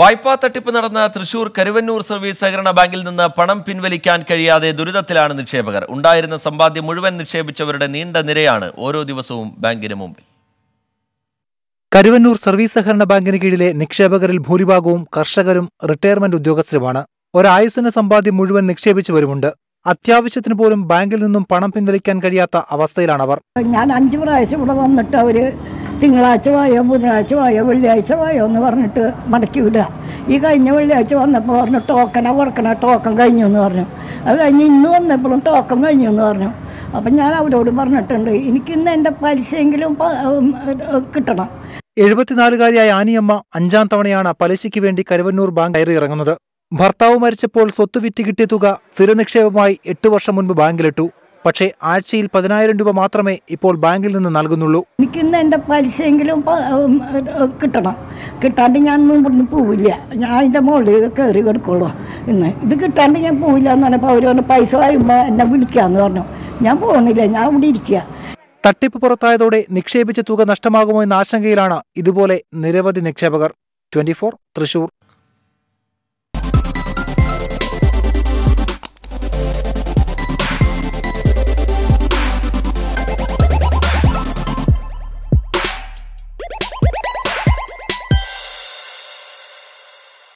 വായ്പാ തട്ടിപ്പ് നടന്ന തൃശൂർ കരുവന്നൂർ സർവീസ് സഹകരണ ബാങ്കിൽ നിന്ന് പണം പിൻവലിക്കാൻ കഴിയാതെ ദുരിതത്തിലാണ് നിക്ഷേപകർ. ഉണ്ടായിരുന്ന സമ്പാദ്യം മുഴുവൻ നിക്ഷേപിച്ചവരുടെ നീണ്ട നിരയാണ് ഓരോ ദിവസവും ബാങ്കിന് മുമ്പിൽ. കരുവന്നൂർ സർവീസ് സഹകരണ ബാങ്കിന് കീഴിലെ നിക്ഷേപകരിൽ ഭൂരിഭാഗവും കർഷകരും റിട്ടയർമെന്റ് ഉദ്യോഗസ്ഥരുമാണ്. ഒരായുസിന് സമ്പാദ്യം മുഴുവൻ നിക്ഷേപിച്ചവരുമുണ്ട്. അത്യാവശ്യത്തിന് പോലും ബാങ്കിൽ നിന്നും പണം പിൻവലിക്കാൻ കഴിയാത്ത അവസ്ഥയിലാണ് അവർ ഞാൻ അഞ്ചു പ്രാവശ്യം ഇവിടെ വന്നിട്ട് അവർ തിങ്കളാഴ്ച വായോ ബുധനാഴ്ച വായോ വെള്ളിയാഴ്ച വായോ എന്ന് പറഞ്ഞിട്ട് മടക്കി വിടുക ഈ കഴിഞ്ഞ വെള്ളിയാഴ്ച വന്നപ്പോൾ പറഞ്ഞു ടോക്കനാ കൊടുക്കണ ടോക്കൺ കഴിഞ്ഞു എന്ന് പറഞ്ഞു. അത് കഴിഞ്ഞ് ഇന്ന് വന്നപ്പോഴും ടോക്കൺ കഴിഞ്ഞു എന്ന് പറഞ്ഞു. അപ്പം ഞാൻ അവരോട് പറഞ്ഞിട്ടുണ്ട് എനിക്ക് ഇന്ന് എന്റെ പലിശയെങ്കിലും കിട്ടണം. എഴുപത്തിനാലുകാരിയായ ആനിയമ്മ അഞ്ചാം തവണയാണ് പലിശയ്ക്ക് വേണ്ടി കരുവന്നൂർ ബാങ്ക് കയറി ഇറങ്ങുന്നത്. ഭർത്താവ് മരിച്ചപ്പോൾ സ്വത്ത് വിറ്റ് കിട്ടിയ തുക സ്ഥിരനിക്ഷേപമായി എട്ട് വർഷം മുൻപ് ബാങ്കിലിട്ടു. പക്ഷേ ആഴ്ചയിൽ പതിനായിരം രൂപ മാത്രമേ ഇപ്പോൾ ബാങ്കിൽ നിന്ന് നൽകുന്നുള്ളൂ. എനിക്ക് ഇന്ന് എന്റെ പലിശയെങ്കിലും കിട്ടണം. കിട്ടാണ്ട് ഞാൻ ഇന്ന് ഇവിടുന്ന് പോവില്ല. ഞാൻ അതിന്റെ മുകളിൽ കയറി കിടക്കുള്ളൂ ഇന്ന്. ഇത് കിട്ടാണ്ട് ഞാൻ പോവില്ല എന്ന് പറഞ്ഞപ്പോൾ അവർ പറഞ്ഞു പൈസ വരുമ്പോൾ എന്നെ വിളിക്കാമെന്ന് പറഞ്ഞു. ഞാൻ പോകുന്നില്ല ഞാൻ ഇവിടെ ഇരിക്കുക. തട്ടിപ്പ് പുറത്തായതോടെ നിക്ഷേപിച്ച തുക നഷ്ടമാകുമോ എന്ന ആശങ്കയിലാണ് ഇതുപോലെ നിരവധി നിക്ഷേപകർ. ട്വന്റി തൃശൂർ.